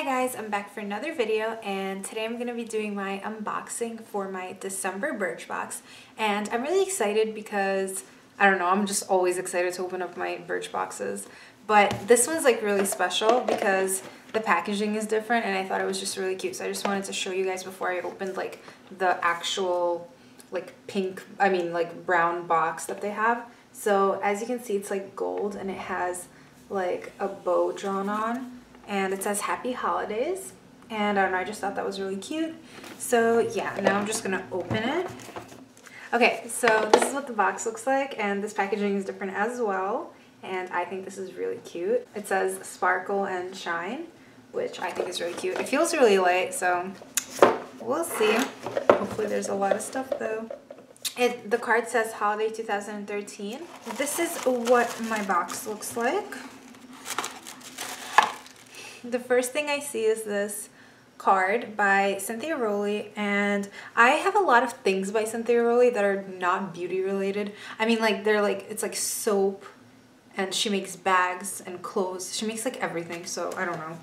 Hi guys, I'm back for another video and today I'm going to be doing my unboxing for my December Birchbox and I'm really excited because I don't know, I'm just always excited to open up my Birchboxes but this one's like really special because the packaging is different and I thought it was just really cute. So I just wanted to show you guys before I opened like the actual like pink, I mean like brown box that they have. So as you can see it's like gold and it has like a bow drawn on and it says happy holidays. And I don't know I just thought that was really cute. So yeah now I'm just gonna open it. Okay so this is what the box looks like and this packaging is different as well and I think this is really cute. It says sparkle and shine which I think is really cute. It feels really light so we'll see. Hopefully there's a lot of stuff though. It, the card says holiday 2013 this is what my box looks like the first thing I see is this card by Cynthia Rowley and I have a lot of things by Cynthia Rowley that are not beauty related. I mean like they're like it's like soap and she makes bags and clothes. She makes like everything so I don't know.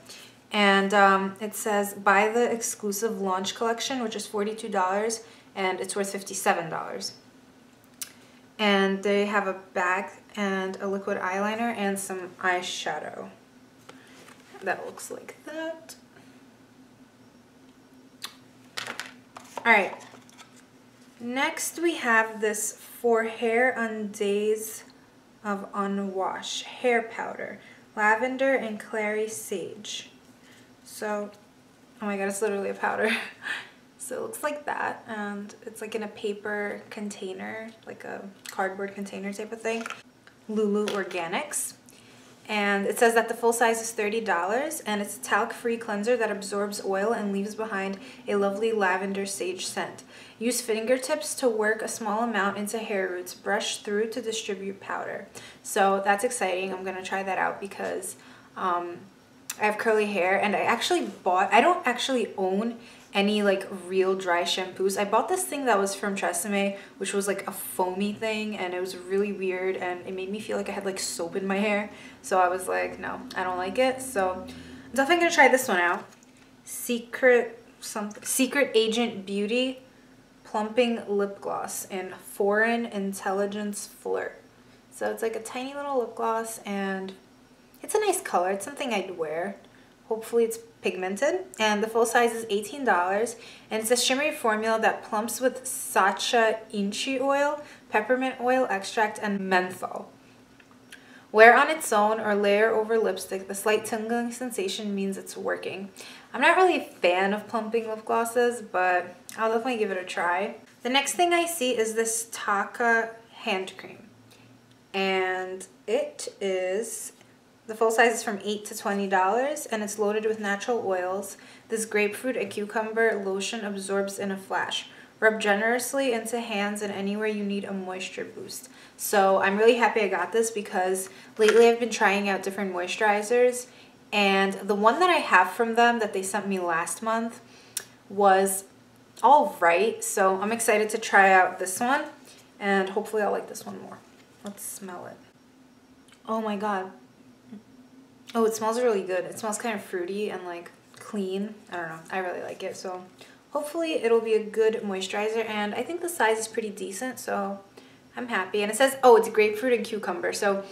And um, it says buy the exclusive launch collection which is $42 and it's worth $57. And they have a bag and a liquid eyeliner and some eyeshadow that looks like that. All right. Next we have this for hair on days of unwash hair powder. Lavender and clary sage. So, oh my god, it's literally a powder. so it looks like that and it's like in a paper container, like a cardboard container type of thing. Lulu Organics and it says that the full size is $30 and it's a talc free cleanser that absorbs oil and leaves behind a lovely lavender sage scent. Use fingertips to work a small amount into hair roots, brush through to distribute powder. So that's exciting. I'm going to try that out because um, I have curly hair and I actually bought, I don't actually own any like real dry shampoos. I bought this thing that was from Tresemme, which was like a foamy thing and it was really weird and it made me feel like I had like soap in my hair. So I was like, no, I don't like it. So I'm definitely gonna try this one out. Secret something Secret Agent Beauty Plumping Lip Gloss in Foreign Intelligence Flirt. So it's like a tiny little lip gloss and it's a nice color. It's something I'd wear. Hopefully it's pigmented and the full size is $18 and it's a shimmery formula that plumps with Sacha Inchi oil, peppermint oil extract, and menthol. Wear on its own or layer over lipstick. The slight tingling sensation means it's working. I'm not really a fan of plumping lip glosses, but I'll definitely give it a try. The next thing I see is this Tocca hand cream. And it is the full size is from 8 to $20 and it's loaded with natural oils. This grapefruit and cucumber lotion absorbs in a flash. Rub generously into hands and anywhere you need a moisture boost. So I'm really happy I got this because lately I've been trying out different moisturizers and the one that I have from them that they sent me last month was all right. So I'm excited to try out this one and hopefully I'll like this one more. Let's smell it. Oh my god, Oh, it smells really good. It smells kind of fruity and like clean. I don't know. I really like it. So hopefully it'll be a good moisturizer. And I think the size is pretty decent. So I'm happy. And it says, oh, it's grapefruit and cucumber. So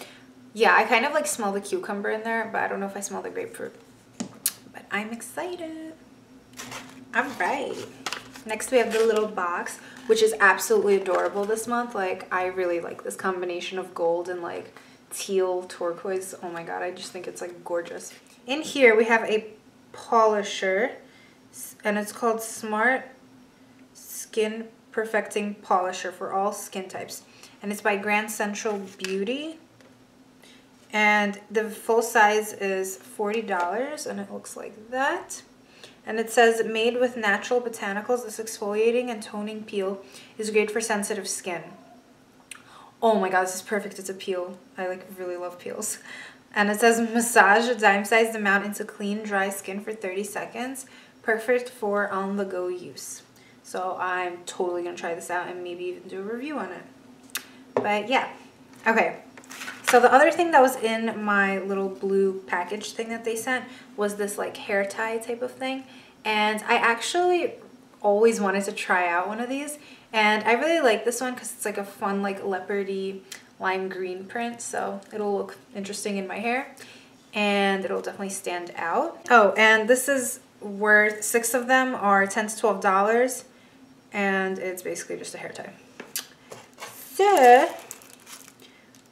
yeah, I kind of like smell the cucumber in there. But I don't know if I smell the grapefruit. But I'm excited. All right. Next we have the little box, which is absolutely adorable this month. Like I really like this combination of gold and like teal turquoise. Oh my god, I just think it's like gorgeous. In here we have a polisher and it's called Smart Skin Perfecting Polisher for all skin types. And it's by Grand Central Beauty. And the full size is $40 and it looks like that. And it says, made with natural botanicals, this exfoliating and toning peel is great for sensitive skin. Oh my god, this is perfect. It's a peel. I like really love peels. And it says massage a dime-sized amount into clean, dry skin for 30 seconds. Perfect for on-the-go use. So I'm totally going to try this out and maybe even do a review on it. But yeah. Okay. So So the other thing that was in my little blue package thing that they sent was this like hair tie type of thing. And I actually always wanted to try out one of these. And I really like this one because it's like a fun like leopardy lime green print. So it'll look interesting in my hair and it'll definitely stand out. Oh, and this is worth, six of them are 10 to $12 and it's basically just a hair tie. So,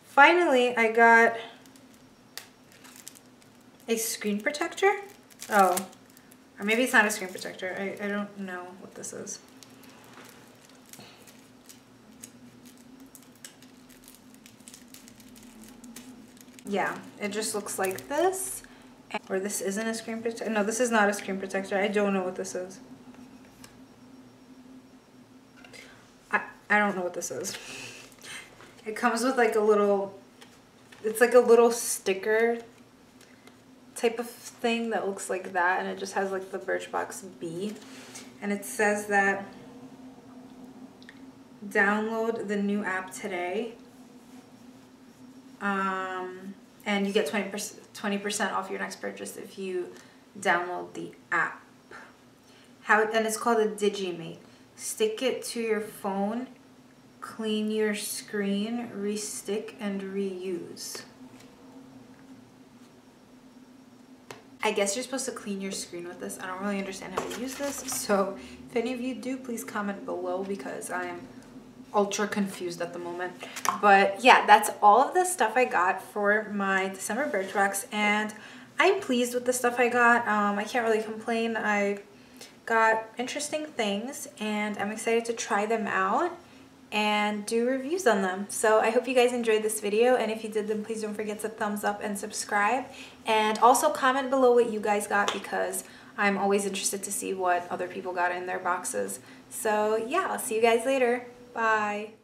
finally I got a screen protector. Oh, or maybe it's not a screen protector. I, I don't know what this is. Yeah, it just looks like this. Or this isn't a screen protector. No, this is not a screen protector. I don't know what this is. I, I don't know what this is. It comes with like a little, it's like a little sticker type of thing that looks like that and it just has like the Birchbox B and it says that download the new app today um, and you get 20% 20% off your next purchase if you download the app how and it's called a digimate stick it to your phone clean your screen restick and reuse I guess you're supposed to clean your screen with this. I don't really understand how to use this. So if any of you do, please comment below because I am ultra confused at the moment. But yeah, that's all of the stuff I got for my December Birchbox and I'm pleased with the stuff I got. Um, I can't really complain. I got interesting things and I'm excited to try them out and do reviews on them. So I hope you guys enjoyed this video and if you did then please don't forget to thumbs up and subscribe and also comment below what you guys got because I'm always interested to see what other people got in their boxes. So yeah, I'll see you guys later. Bye.